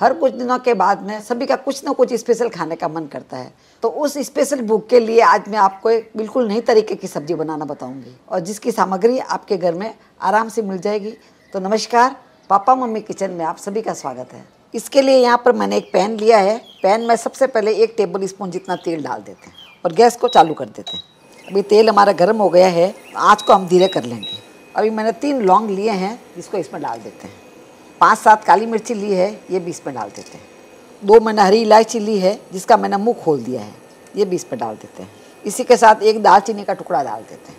हर कुछ दिनों के बाद में सभी का कुछ ना कुछ स्पेशल खाने का मन करता है। तो उस स्पेशल भूख के लिए आज मैं आपको एक बिल्कुल नई तरीके की सब्ज़ी बनाना बताऊँगी। और जिसकी सामग्री आपके घर में आराम से मिल जाएगी। तो नमस्कार, पापा मम्मी किचन में आप सभी का स्वागत है। इसके लिए यहाँ पर मैंने एक पैन लिया है। पैन में सबसे पहले एक टेबल स्पून जितना तेल डाल देते हैं और गैस को चालू कर देते हैं। अभी तेल हमारा गर्म हो गया है। आँच को हम धीरे कर लेंगे। अभी मैंने तीन लौंग लिए हैं, जिसको इसमें डाल देते हैं। पाँच सात काली मिर्ची ली है, ये बीस में डाल देते हैं। दो मैंने हरी इलायची ली है, जिसका मैंने मुँह खोल दिया है, ये बीस में डाल देते हैं। इसी के साथ एक दालचीनी का टुकड़ा डाल देते हैं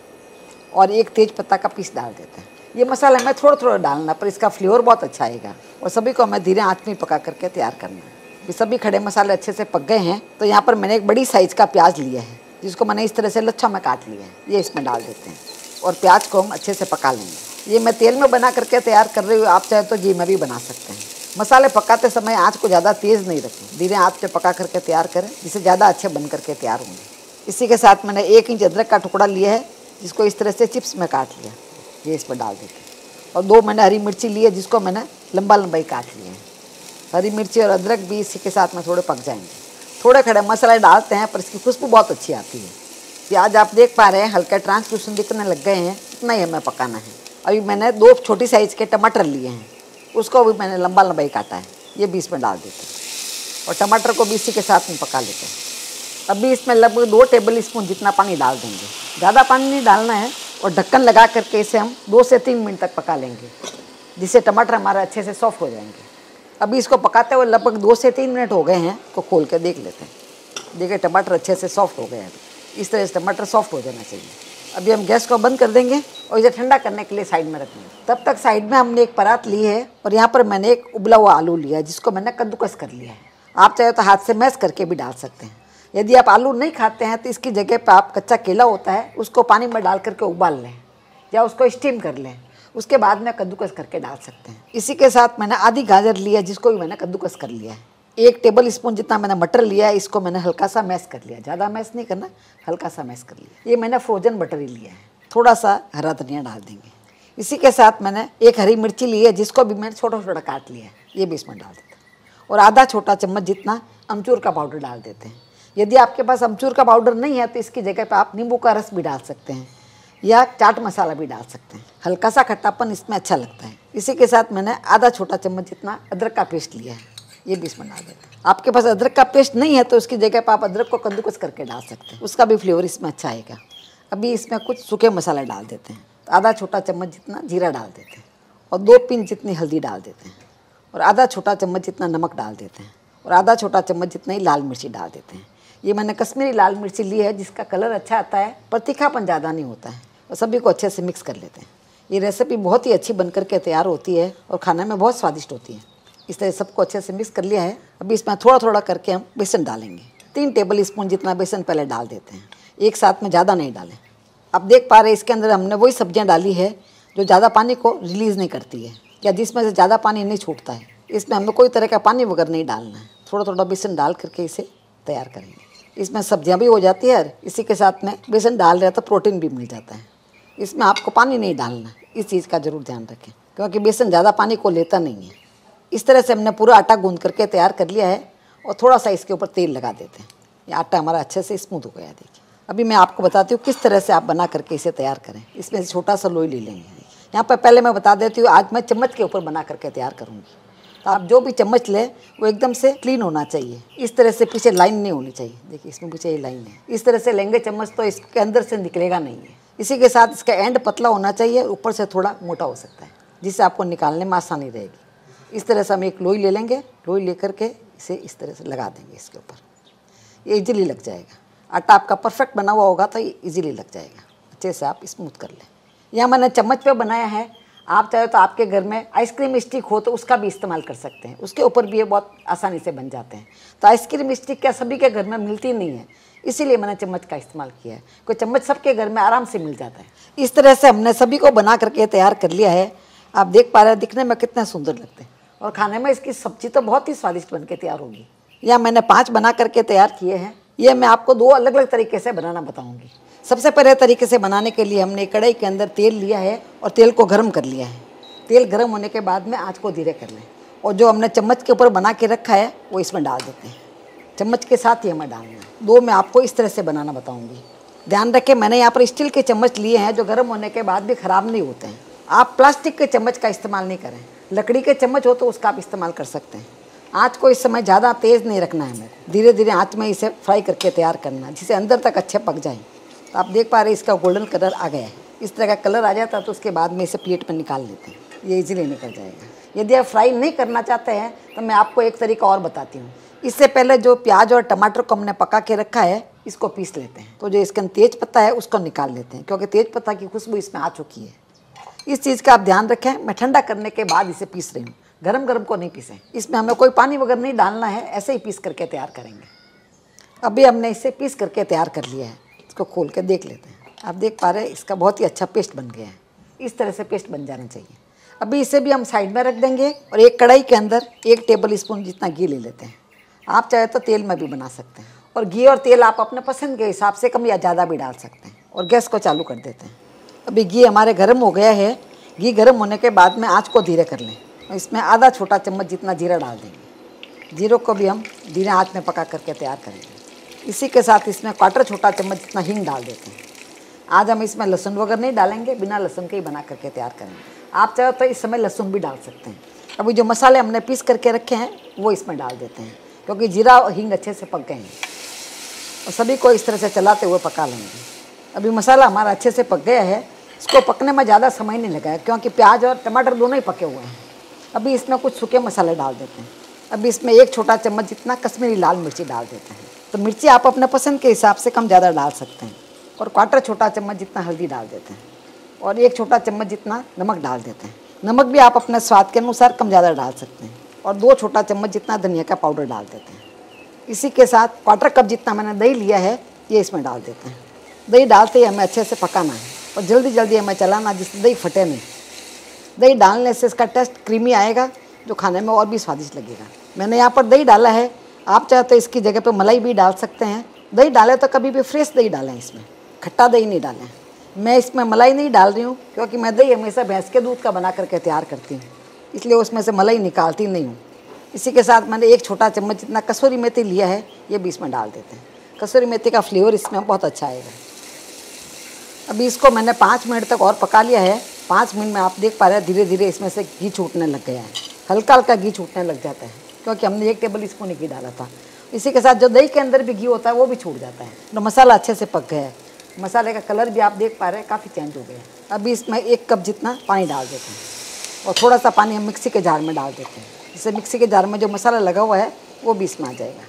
और एक तेज पत्ता का पीस डाल देते हैं। ये मसाला हमें थोड़ा थोड़ा डालना, पर इसका फ्लेवर बहुत अच्छा आएगा और सभी को हमें धीरे आँच में पका करके तैयार करना है। ये सभी खड़े मसाले अच्छे से पक गए हैं तो यहाँ पर मैंने एक बड़ी साइज़ का प्याज लिया है, जिसको मैंने इस तरह से लच्छा में काट लिया है। ये इसमें डाल देते हैं और प्याज को हम अच्छे से पका लेंगे। ये मैं तेल में बना करके तैयार कर रही हूँ, आप चाहे तो घी में भी बना सकते हैं। मसाले पकाते समय आँच को ज़्यादा तेज़ नहीं रखें। धीरे आँच पे पका करके तैयार करें जिससे ज़्यादा अच्छे बन करके तैयार होंगे। इसी के साथ मैंने एक इंच अदरक का टुकड़ा लिया है, जिसको इस तरह से चिप्स में काट लिया। ये इस पर डाल देते और दो मैंने हरी मिर्ची ली है, जिसको मैंने लंबा लंबाई काट लिया है। हरी मिर्ची और अदरक भी इसी के साथ में थोड़े पक जाएँगे। थोड़े खड़े मसाले डालते हैं, पर इसकी खुशबू बहुत अच्छी आती है। प्याज आप देख पा रहे हैं, हल्का ट्रांसलूसन दिखने लग गए हैं इतना ही हमें पकाना है। अभी मैंने दो छोटी साइज़ के टमाटर लिए हैं। उसको भी मैंने लंबा लंबाई काटा है। ये भी इसमें डाल देते हैं। और टमाटर को भी इसी के साथ में पका लेते हैं। अभी इसमें लगभग दो टेबल स्पून जितना पानी डाल देंगे। ज़्यादा पानी नहीं डालना है और ढक्कन लगा करके इसे हम दो से तीन मिनट तक पका लेंगे, जिससे टमाटर हमारे अच्छे से सॉफ्ट हो जाएँगे। अभी इसको पकाते हुए लगभग दो से तीन मिनट हो गए हैं तो खोल के देख लेते हैं। देखिए, टमाटर अच्छे से सॉफ्ट हो गए हैं। इस तरह से टमाटर सॉफ्ट हो जाना चाहिए। अभी हम गैस को बंद कर देंगे। और इसे ठंडा करने के लिए साइड में रखेंगे तब तक साइड में हमने एक परात ली है और यहाँ पर मैंने एक उबला हुआ आलू लिया है, जिसको मैंने कद्दूकस कर लिया है। आप चाहे तो हाथ से मैश करके भी डाल सकते हैं। यदि आप आलू नहीं खाते हैं तो इसकी जगह पर आप कच्चा केला होता है, उसको पानी में डाल करके उबाल लें या उसको स्टीम कर लें। उसके बाद में कद्दूकस करके डाल सकते हैं। इसी के साथ मैंने आधी गाजर लिया जिसको भी मैंने कद्दूकस कर लिया है। एक टेबल स्पून जितना मैंने मटर लिया है, इसको मैंने हल्का सा मैश कर लिया ज़्यादा मैश नहीं करना, हल्का सा मैश कर लिया ये मैंने फ्रोजन बटर ही लिया है। थोड़ा सा हरा धनिया डाल देंगे। इसी के साथ मैंने एक हरी मिर्ची ली है, जिसको भी मैंने छोटा छोटा काट लिया है, ये भी इसमें डाल देते हैं। और आधा छोटा चम्मच जितना अमचूर का पाउडर डाल देते हैं। यदि आपके पास अमचूर का पाउडर नहीं है तो इसकी जगह पर आप नींबू का रस भी डाल सकते हैं, या चाट मसाला भी डाल सकते हैं। हल्का सा खट्टापन इसमें अच्छा लगता है। इसी के साथ मैंने आधा छोटा चम्मच जितना अदरक का पेस्ट लिया है, ये भी इसमें डाल देते हैं। आपके पास अदरक का पेस्ट नहीं है तो उसकी जगह पर आप अदरक को कद्दूकस करके डाल सकते हैं। उसका भी फ्लेवर इसमें अच्छा आएगा। अभी इसमें कुछ सूखे मसाले डाल देते हैं। आधा छोटा चम्मच जितना जीरा डाल देते हैं और दो पिंच जितनी हल्दी डाल देते हैं और आधा छोटा चम्मच जितना नमक डाल देते हैं और आधा छोटा चम्मच जितना ही लाल मिर्ची डाल देते हैं। ये मैंने कश्मीरी लाल मिर्ची ली है जिसका कलर अच्छा आता है पर तीखापन ज़्यादा नहीं होता है और सभी को अच्छे से मिक्स कर लेते हैं। ये रेसिपी बहुत ही अच्छी बनकर के तैयार होती है और खाने में बहुत स्वादिष्ट होती है। इस तरह सबको अच्छे से मिक्स कर लिया है। अभी इसमें थोड़ा थोड़ा करके हम बेसन डालेंगे। तीन टेबल स्पून जितना बेसन पहले डाल देते हैं। एक साथ में ज़्यादा नहीं डालें। आप देख पा रहे इसके अंदर हमने वही सब्ज़ियाँ डाली है, जो ज़्यादा पानी को रिलीज़ नहीं करती है, या जिसमें से ज़्यादा पानी नहीं छूटता है। इसमें हमें कोई तरह का पानी वगैरह नहीं डालना है। थोड़ा थोड़ा बेसन डाल करके इसे तैयार करेंगे। इसमें सब्ज़ियाँ भी हो जाती है इसी के साथ में बेसन डाल रहे तो प्रोटीन भी मिल जाता है। इसमें आपको पानी नहीं डालना इस चीज़ का ज़रूर ध्यान रखें, क्योंकि बेसन ज़्यादा पानी को लेता नहीं है। इस तरह से हमने पूरा आटा गूंद करके तैयार कर लिया है और थोड़ा सा इसके ऊपर तेल लगा देते हैं। ये आटा हमारा अच्छे से स्मूथ हो गया, देखिए। अभी मैं आपको बताती हूँ किस तरह से आप बना करके इसे तैयार करें। इसमें छोटा सा लोई ले लेंगे। यहाँ पर पहले मैं बता देती हूँ, आज मैं चम्मच के ऊपर बना करके तैयार करूँगी। तो आप जो भी चम्मच लें, वो एकदम से क्लीन होना चाहिए। इस तरह से पीछे लाइन नहीं होनी चाहिए। देखिए, इसमें पीछे ये लाइन है। इस तरह से लेंगे चम्मच तो इसके अंदर से निकलेगा नहीं है। इसी के साथ इसका एंड पतला होना चाहिए, ऊपर से थोड़ा मोटा हो सकता है, जिससे आपको निकालने में आसानी रहेगी। इस तरह से हम एक लोई ले लेंगे। लोई लेकर के इसे इस तरह से लगा देंगे इसके ऊपर। ये इजीली लग जाएगा। आटा आपका परफेक्ट बना हुआ होगा तो इजीली लग जाएगा। अच्छे से आप स्मूथ कर लें। यहाँ मैंने चम्मच पे बनाया है। आप चाहे तो आपके घर में आइसक्रीम स्टिक हो तो उसका भी इस्तेमाल कर सकते हैं। उसके ऊपर भी ये बहुत आसानी से बन जाते हैं। तो आइसक्रीम स्टिक क्या सभी के घर में मिलती नहीं है। इसीलिए मैंने चम्मच का इस्तेमाल किया है। कोई चम्मच सबके घर में आराम से मिल जाता है। इस तरह से हमने सभी को बना करके तैयार कर लिया है। आप देख पा रहे हैं, दिखने में कितने सुंदर लगते हैं। और खाने में इसकी सब्ज़ी तो बहुत ही स्वादिष्ट बन के तैयार होगी। या मैंने पाँच बना करके तैयार किए हैं। ये मैं आपको दो अलग अलग तरीके से बनाना बताऊँगी। सबसे पहले तरीके से बनाने के लिए हमने कढ़ाई के अंदर तेल लिया है और तेल को गर्म कर लिया है। तेल गर्म होने के बाद में आँच को धीरे कर लें और जो हमने चम्मच के ऊपर बना के रखा है, वो इसमें डाल देते हैं। चम्मच के साथ ही हमें डालना है। दो मैं आपको इस तरह से बनाना बताऊँगी। ध्यान रखें, मैंने यहाँ पर स्टील के चम्मच लिए हैं जो गर्म होने के बाद भी ख़राब नहीं होते हैं। आप प्लास्टिक के चम्मच का इस्तेमाल नहीं करें। लकड़ी के चम्मच हो तो उसका आप इस्तेमाल कर सकते हैं। आँच को इस समय ज़्यादा तेज़ नहीं रखना है हमें धीरे धीरे आँच में इसे फ्राई करके तैयार करना जिसे अंदर तक अच्छे पक जाए। तो आप देख पा रहे इसका गोल्डन कलर आ गया है। इस तरह का कलर आ जाता है तो उसके बाद में इसे प्लेट पर निकाल लेते हैं। ये इजीली निकल जाएगा। यदि आप फ्राई नहीं करना चाहते हैं तो मैं आपको एक तरीका और बताती हूँ। इससे पहले जो प्याज और टमाटर को हमने पका के रखा है, इसको पीस लेते हैं। तो जो इसके तेज पत्ता है, उसको निकाल लेते हैं, क्योंकि तेज पत्ता की खुशबू इसमें आ चुकी है। इस चीज़ का आप ध्यान रखें। मैं ठंडा करने के बाद इसे पीस रही हूँ। गरम गरम को नहीं पीसें। इसमें हमें कोई पानी वगैरह नहीं डालना है, ऐसे ही पीस करके तैयार करेंगे। अभी हमने इसे पीस करके तैयार कर लिया है। इसको खोल के देख लेते हैं। आप देख पा रहे हैं, इसका बहुत ही अच्छा पेस्ट बन गया है। इस तरह से पेस्ट बन जाना चाहिए। अभी इसे भी हम साइड में रख देंगे और एक कढ़ाई के अंदर एक टेबल स्पून जितना घी ले लेते हैं। आप चाहे तो तेल में भी बना सकते हैं। और घी और तेल आप अपने पसंद के हिसाब से कम या ज़्यादा भी डाल सकते हैं और गैस को चालू कर देते हैं। अभी घी हमारे गर्म हो गया है। घी गर्म होने के बाद में आँच को धीरे कर लें। इसमें आधा छोटा चम्मच जितना जीरा डाल देंगे। ज़ीरो को भी हम धीरे हाथ में पका करके तैयार करेंगे। इसी के साथ इसमें क्वार्टर छोटा चम्मच जितना हींग डाल देते हैं। आज हम इसमें लहसुन वगैरह नहीं डालेंगे, बिना लहसुन के ही बना करके तैयार करेंगे। आप चाहो तो इस समय लहसुन भी डाल सकते हैं। अभी जो मसाले हमने पीस करके रखे हैं, वो इसमें डाल देते हैं, क्योंकि जीरा और हींग अच्छे से पक गए हैं। और सभी को इस तरह से चलाते हुए पका लेंगे। अभी मसाला हमारा अच्छे से पक गया है। इसको पकने में ज़्यादा समय नहीं लगा है क्योंकि प्याज और टमाटर दोनों ही पके हुए हैं। अभी इसमें कुछ सूखे मसाले डाल देते हैं। अभी इसमें एक छोटा चम्मच जितना कश्मीरी लाल मिर्ची डाल देते हैं। तो मिर्ची आप अपने पसंद के हिसाब से कम ज़्यादा डाल सकते हैं। और क्वार्टर छोटा चम्मच जितना हल्दी डाल देते हैं। और एक छोटा चम्मच जितना नमक डाल देते हैं। नमक भी आप अपने स्वाद के अनुसार कम ज़्यादा डाल सकते हैं। और दो छोटा चम्मच जितना धनिया का पाउडर डाल देते हैं। इसी के साथ क्वार्टर कप जितना मैंने दही लिया है, ये इसमें डाल देते हैं। दही डालते ही हमें अच्छे से पकाना है। और जल्दी जल्दी हमें चलाना, जिससे दही फटे नहीं। दही डालने से इसका टेस्ट क्रीमी आएगा, जो खाने में और भी स्वादिष्ट लगेगा। मैंने यहाँ पर दही डाला है। आप चाहे तो इसकी जगह पर मलाई भी डाल सकते हैं। दही डालें तो कभी भी फ्रेश दही डालें इसमें। खट्टा दही नहीं डालें। मैं इसमें मलाई नहीं डाल रही हूँ, क्योंकि मैं दही हमेशा भैंस के दूध का बना करके तैयार करती हूँ। इसलिए उसमें से मलाई निकालती नहीं हूँ। इसी के साथ मैंने एक छोटा चम्मच जितना कसूरी मेथी लिया है, ये भी इसमें डाल देते हैं। कसूरी मेथी का फ्लेवर इसमें बहुत अच्छा आएगा। अभी इसको मैंने पाँच मिनट तक और पका लिया है। पाँच मिनट में आप देख पा रहे हैं धीरे धीरे इसमें से घी छूटने लग गया है। हल्का हल्का घी छूटने लग जाता है, क्योंकि हमने एक टेबल स्पून ही घी डाला था। इसी के साथ जो दही के अंदर भी घी होता है, वो भी छूट जाता है। तो मसाला अच्छे से पक गया है। मसाले का कलर भी आप देख पा रहे हैं, काफ़ी चेंज हो गया है। अभी इसमें एक कप जितना पानी डाल देते हैं, और थोड़ा सा पानी हम मिक्सी के जार में डाल देते हैं। जिससे मिक्सी के जार में जो मसाला लगा हुआ है, वो भी इसमें आ जाएगा।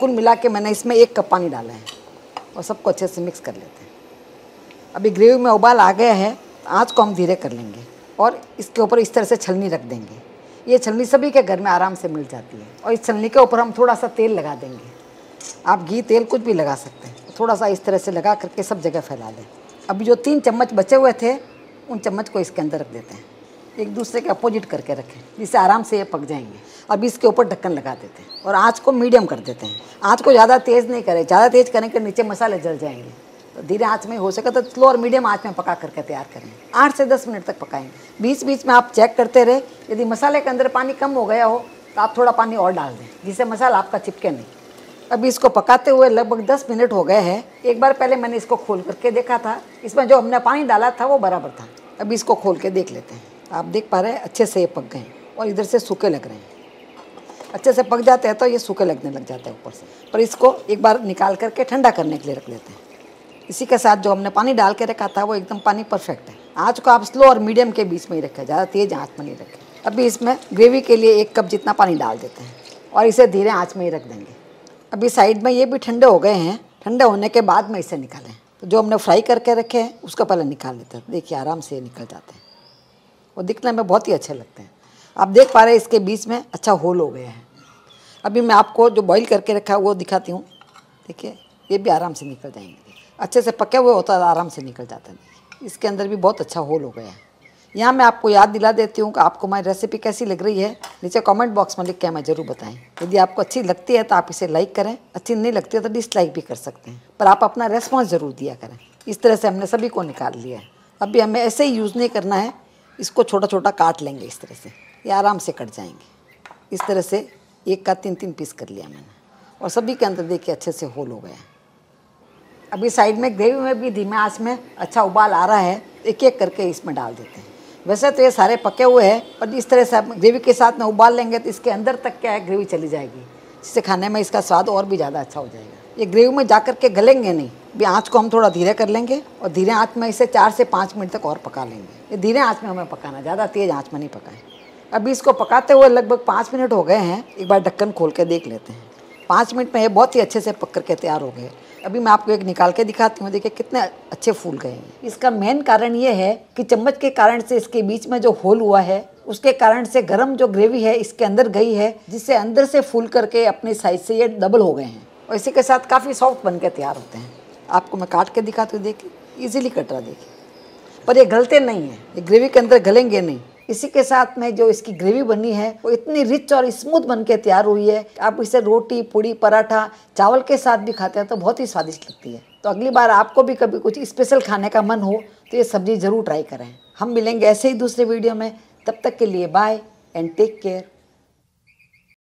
कुल मिला के मैंने इसमें एक कप पानी डाला है, और सबको अच्छे से मिक्स कर लेते हैं। अभी ग्रेवी में उबाल आ गया है आँच को हम धीरे कर लेंगे और इसके ऊपर इस तरह से छलनी रख देंगे। ये छलनी सभी के घर में आराम से मिल जाती है और इस छलनी के ऊपर हम थोड़ा सा तेल लगा देंगे। आप घी, तेल कुछ भी लगा सकते हैं। थोड़ा सा इस तरह से लगा करके सब जगह फैला दें अभी जो तीन चम्मच बचे हुए थे, उन चम्मच को इसके अंदर रख देते हैं। एक दूसरे के अपोजिट करके रखें, जिससे आराम से ये पक जाएँगे। अब इसके ऊपर ढक्कन लगा देते हैं और आँच को मीडियम कर देते हैं। आँच को ज़्यादा तेज़ नहीं करें, ज़्यादा तेज़ करें कि नीचे मसाले जल जाएँगे। तो धीरे आँच में हो सके तो स्लो और मीडियम आँच में पका करके तैयार करें आठ से दस मिनट तक पकाएँगे। बीच बीच में आप चेक करते रहे, यदि मसाले के अंदर पानी कम हो गया हो तो आप थोड़ा पानी और डाल दें, जिससे मसाला आपका चिपके नहीं। अभी इसको पकाते हुए लगभग 10 मिनट हो गए हैं। एक बार पहले मैंने इसको खोल करके देखा था। इसमें जो हमने पानी डाला था, वो बराबर था। अभी इसको खोल के देख लेते हैं। आप देख पा रहे हैं, अच्छे से ये पक गए और इधर से सूखे लग रहे हैं। अच्छे से पक जाते हैं तो ये सूखे लगने लग जाते हैं ऊपर से। पर इसको एक बार निकाल करके ठंडा करने के लिए रख लेते हैं। इसी के साथ जो हमने पानी डाल के रखा था, वो एकदम पानी परफेक्ट है। आँच को आप स्लो और मीडियम के बीच में ही रखें, ज़्यादा तेज़ आँच में नहीं रखें। अभी इसमें ग्रेवी के लिए एक कप जितना पानी डाल देते हैं और इसे धीरे आँच में ही रख देंगे। अभी साइड में ये भी ठंडे हो गए हैं, ठंडे होने के बाद में इसे निकालें। तो जो हमने फ्राई करके रखे हैं, उसको पहले निकाल लेते हैं। देखिए आराम से निकल जाते हैं। वो दिखने में बहुत ही अच्छे लगते हैं। आप देख पा रहे हैं इसके बीच में अच्छा होल हो गया है। अभी मैं आपको जो बॉईल करके रखा है, वो दिखाती हूँ। देखिए, ये भी आराम से निकल जाएँगे। अच्छे से पके हुए होता है, आराम से निकल जाता है। इसके अंदर भी बहुत अच्छा होल हो गया है। यहाँ मैं आपको याद दिला देती हूँ कि आपको हमारी रेसिपी कैसी लग रही है। नीचे कमेंट बॉक्स में लिख के हमें ज़रूर बताएँ। यदि आपको अच्छी लगती है तो आप इसे लाइक करें। अच्छी नहीं लगती है तो डिसलाइक भी कर सकते हैं। पर आप अपना रेस्पॉन्स ज़रूर दिया करें। इस तरह से हमने सभी को निकाल लिया है। अभी हमें ऐसे ही यूज़ नहीं करना है। इसको छोटा छोटा काट लेंगे इस तरह से। ये आराम से कट जाएँगे। इस तरह से एक का तीन तीन पीस कर लिया मैंने। और सभी के अंदर देखिए अच्छे से होल हो गया अभी साइड में ग्रेवी में भी धीमे आँच में अच्छा उबाल आ रहा है एक एक करके इसमें डाल देते हैं। वैसे तो ये सारे पके हुए हैं, पर इस तरह से ग्रेवी के साथ में उबाल लेंगे तो इसके अंदर तक क्या है, ग्रेवी चली जाएगी। जिससे खाने में इसका स्वाद और भी ज़्यादा अच्छा हो जाएगा। ये ग्रेवी में जा कर के गलेंगे नहीं भी आँच को हम थोड़ा धीरे कर लेंगे और धीरे आँच में इसे चार से पाँच मिनट तक और पका लेंगे। ये धीरे आँच में हमें पकाना ज़्यादा तेज़ आँच में नहीं पकाएँ। अभी इसको पकाते हुए लगभग पाँच मिनट हो गए हैं, एक बार ढक्कन खोल के देख लेते हैं। पाँच मिनट में ये बहुत ही अच्छे से पक करके तैयार हो गए। अभी मैं आपको एक निकाल के दिखाती हूँ, देखिए कितने अच्छे फूल गए हैं। इसका मेन कारण ये है कि चम्मच के कारण से इसके बीच में जो होल हुआ है, उसके कारण से गर्म जो ग्रेवी है, इसके अंदर गई है, जिससे अंदर से फूल करके अपने साइज़ से ये डबल हो गए हैं और इसी के साथ काफ़ी सॉफ्ट बन के तैयार होते हैं। आपको मैं काट के दिखाती हूँ, देखिए ईजिली कट रहा देखिए। पर ये गलते नहीं है, ये ग्रेवी के अंदर गलेंगे नहीं। इसी के साथ में जो इसकी ग्रेवी बनी है, वो इतनी रिच और स्मूथ बन के तैयार हुई है आप इसे रोटी, पूड़ी, पराठा, चावल के साथ भी खाते हैं तो बहुत ही स्वादिष्ट लगती है। तो अगली बार आपको भी कभी कुछ स्पेशल खाने का मन हो तो ये सब्ज़ी ज़रूर ट्राई करें। हम मिलेंगे ऐसे ही दूसरे वीडियो में। तब तक के लिए बाय एंड टेक केयर